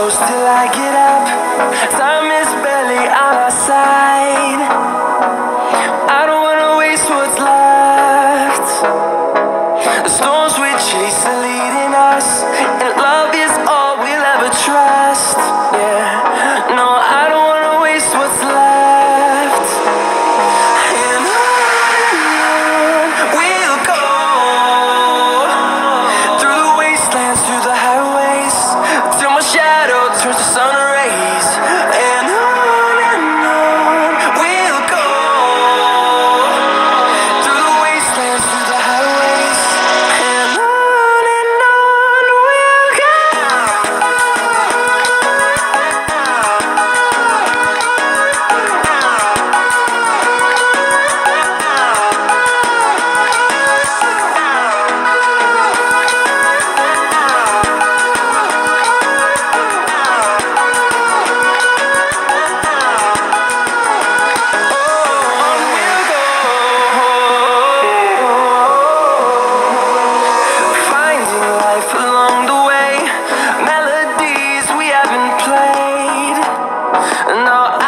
close till I get up. Time No.